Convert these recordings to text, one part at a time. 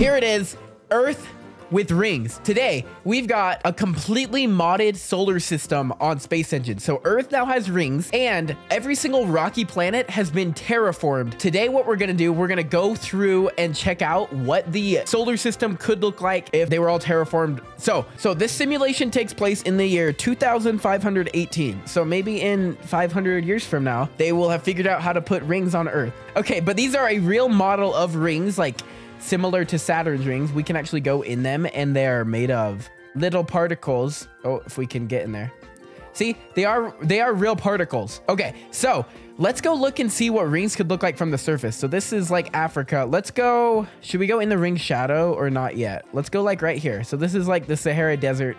Here it is, Earth with rings. Today, we've got a completely modded solar system on Space Engine. So Earth now has rings and every single rocky planet has been terraformed. Today, what we're gonna do, we're gonna go through and check out what the solar system could look like if they were all terraformed. So, so this simulation takes place in the year 2518. So maybe in 500 years from now, they will have figured out how to put rings on Earth. Okay, but these are a real model of rings like similar to Saturn's rings. We can actually go in them and they're made of little particles. Oh, if we can get in there. See, they are they are real particles. Okay, so let's go look and see what rings could look like from the surface. So this is like Africa. Let's go, should we go in the ring shadow or not yet? Let's go like right here. So this is like the Sahara Desert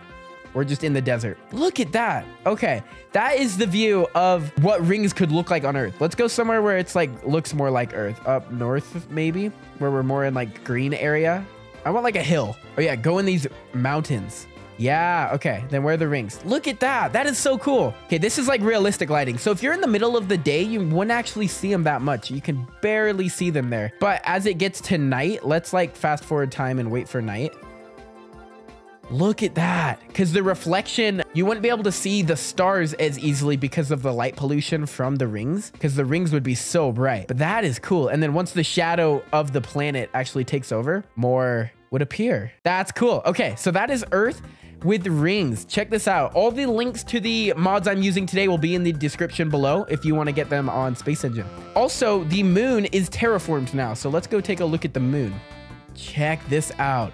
we're just in the desert. Look at that. Okay, that is the view of what rings could look like on Earth. Let's go somewhere where it's like looks more like Earth. Up north, maybe, where we're more in like green area. I want like a hill. Oh yeah, go in these mountains. Yeah, okay. Then where are the rings? Look at that. That is so cool. Okay, this is like realistic lighting. So if you're in the middle of the day, you wouldn't actually see them that much. You can barely see them there. But as it gets to night, let's like fast forward time and wait for night. Look at that. Because the reflection, you wouldn't be able to see the stars as easily because of the light pollution from the rings. Because the rings would be so bright. But that is cool. And then once the shadow of the planet actually takes over, more would appear. That's cool. Okay, so that is Earth with rings. Check this out. All the links to the mods I'm using today will be in the description below if you want to get them on Space Engine. Also, the moon is terraformed now. So let's go take a look at the moon. Check this out.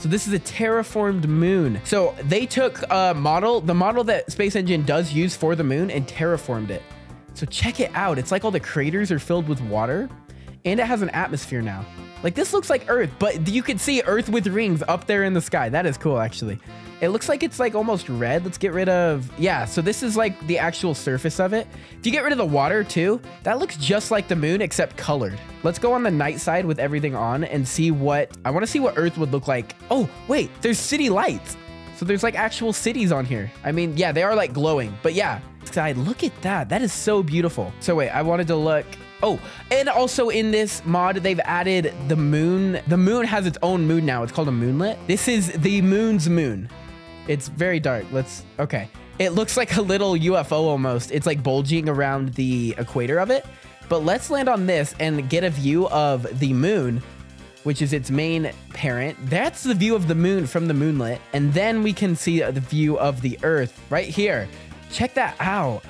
So this is a terraformed moon. So they took a model, the model that Space Engine does use for the moon and terraformed it. So check it out. It's like all the craters are filled with water and it has an atmosphere now. Like this looks like Earth, but you can see Earth with rings up there in the sky. That is cool, actually. It looks like it's like almost red. Let's get rid of, yeah. So this is like the actual surface of it. If you get rid of the water too, that looks just like the moon except colored. Let's go on the night side with everything on and see what, I want to see what Earth would look like. Oh, wait, there's city lights. So there's like actual cities on here. I mean, yeah, they are like glowing, but yeah. Side, look at that. That is so beautiful. So wait, I wanted to look. Oh, and also in this mod, they've added the moon. The moon has its own moon now. It's called a moonlet. This is the moon's moon. It's very dark. Let's, okay. It looks like a little UFO almost. It's like bulging around the equator of it. But let's land on this and get a view of the moon, which is its main parent. That's the view of the moon from the moonlet. And then we can see the view of the earth right here. Check that out.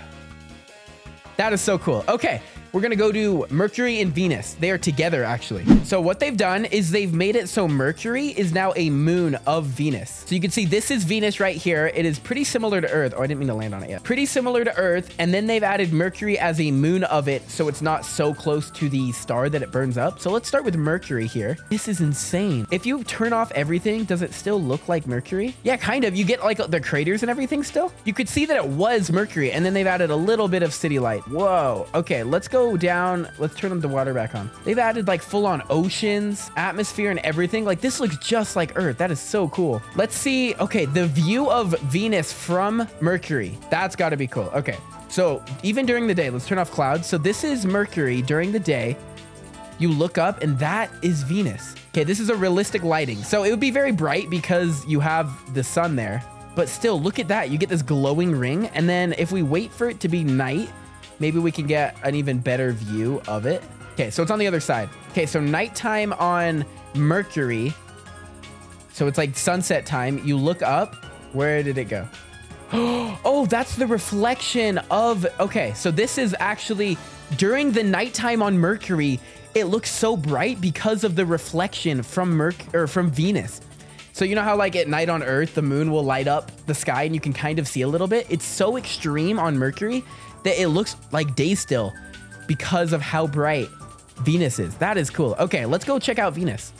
That is so cool. Okay, we're gonna go to Mercury and Venus. They are together actually. So what they've done is they've made it so Mercury is now a moon of Venus. So you can see this is Venus right here. It is pretty similar to Earth. Oh, I didn't mean to land on it yet. Pretty similar to Earth. And then they've added Mercury as a moon of it. So it's not so close to the star that it burns up. So let's start with Mercury here. This is insane. If you turn off everything, does it still look like Mercury? Yeah, kind of. You get like the craters and everything still. You could see that it was Mercury and then they've added a little bit of city light. Whoa. Okay, let's go down. Let's turn the water back on. They've added like full on oceans, atmosphere and everything. Like this looks just like Earth. That is so cool. Let's see. Okay, the view of Venus from Mercury. That's got to be cool. Okay, so even during the day, let's turn off clouds. So this is Mercury during the day. You look up and that is Venus. Okay, this is a realistic lighting. So it would be very bright because you have the sun there. But still, look at that. You get this glowing ring. And then if we wait for it to be night, maybe we can get an even better view of it. Okay, so it's on the other side. Okay, so nighttime on Mercury. So it's like sunset time. You look up. Where did it go? Oh, that's the reflection of... Okay, so this is actually during the nighttime on Mercury. It looks so bright because of the reflection from Merc or from Venus. So you know how like at night on Earth, the moon will light up the sky and you can kind of see a little bit? It's so extreme on Mercury that it looks like day still because of how bright Venus is. That is cool. Okay, let's go check out Venus.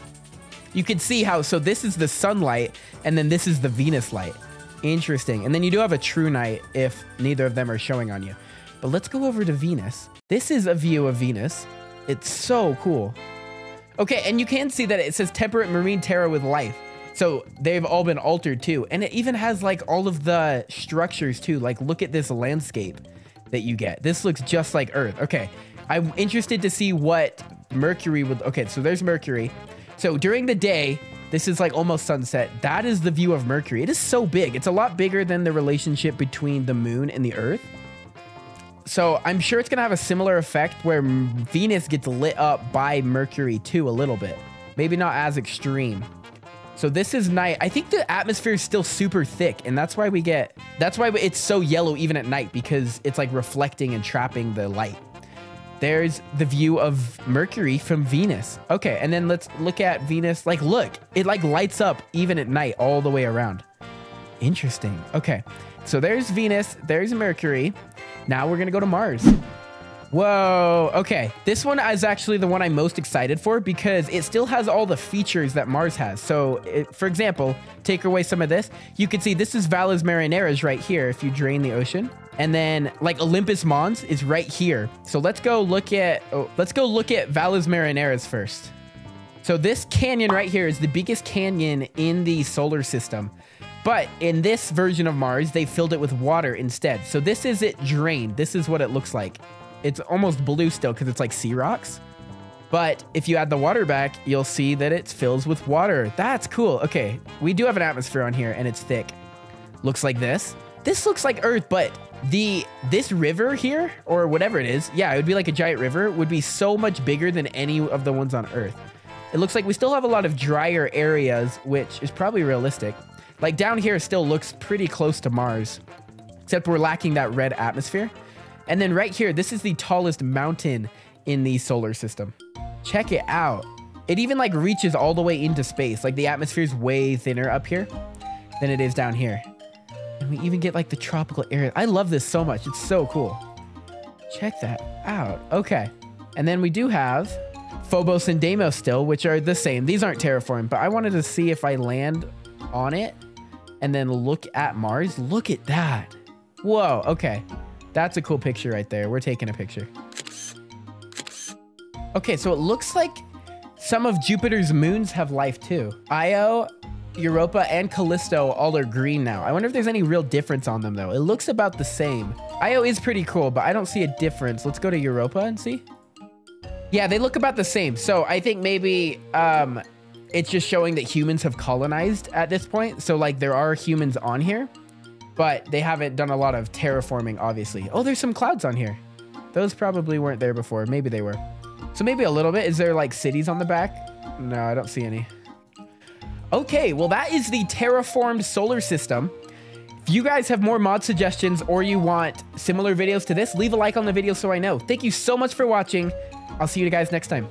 You can see how, so this is the sunlight and then this is the Venus light. Interesting. And then you do have a true night if neither of them are showing on you. But let's go over to Venus. This is a view of Venus. It's so cool. Okay, and you can see that it says temperate marine terra with life. So they've all been altered too. And it even has like all of the structures too. Like look at this landscape that you get. This looks just like Earth. Okay, I'm interested to see what Mercury would... Okay, so there's Mercury. So during the day, this is like almost sunset. That is the view of Mercury. It is so big. It's a lot bigger than the relationship between the moon and the earth. So I'm sure it's going to have a similar effect where Venus gets lit up by Mercury too a little bit. Maybe not as extreme. So this is night. I think the atmosphere is still super thick and that's why we get, that's why it's so yellow even at night because it's like reflecting and trapping the light. There's the view of Mercury from Venus. Okay, and then let's look at Venus. Like, look, it like lights up even at night all the way around. Interesting. Okay, so there's Venus, there's Mercury. Now we're gonna go to Mars. Whoa, okay. This one is actually the one I'm most excited for because it still has all the features that Mars has. So, it, for example, take away some of this. You can see this is Valles Marineris right here if you drain the ocean. And then like Olympus Mons is right here. So let's go look at, oh, let's go look at Valles Marineris first. So this canyon right here is the biggest canyon in the solar system. But in this version of Mars, they filled it with water instead. So this is it drained. This is what it looks like. It's almost blue still because it's like sea rocks. But if you add the water back, you'll see that it fills with water. That's cool. Okay, we do have an atmosphere on here and it's thick. Looks like this. This looks like Earth, but the this river here, or whatever it is, yeah, it would be like a giant river, would be so much bigger than any of the ones on Earth. It looks like we still have a lot of drier areas, which is probably realistic. Like down here still looks pretty close to Mars, except we're lacking that red atmosphere. And then right here, this is the tallest mountain in the solar system. Check it out. It even like reaches all the way into space. Like the atmosphere is way thinner up here than it is down here. And we even get like the tropical area. I love this so much. It's so cool. Check that out. Okay. And then we do have Phobos and Deimos still, which are the same. These aren't terraformed, but I wanted to see if I land on it and then look at Mars. Look at that. Whoa. Okay. That's a cool picture right there. We're taking a picture. Okay, so it looks like some of Jupiter's moons have life too. Io, Europa, and Callisto all are green now. I wonder if there's any real difference on them though. It looks about the same. Io is pretty cool, but I don't see a difference. Let's go to Europa and see. Yeah, they look about the same. So I think maybe um, it's just showing that humans have colonized at this point. So like there are humans on here but they haven't done a lot of terraforming, obviously. Oh, there's some clouds on here. Those probably weren't there before. Maybe they were. So maybe a little bit. Is there like cities on the back? No, I don't see any. Okay, well, that is the terraformed solar system. If you guys have more mod suggestions or you want similar videos to this, leave a like on the video so I know. Thank you so much for watching. I'll see you guys next time.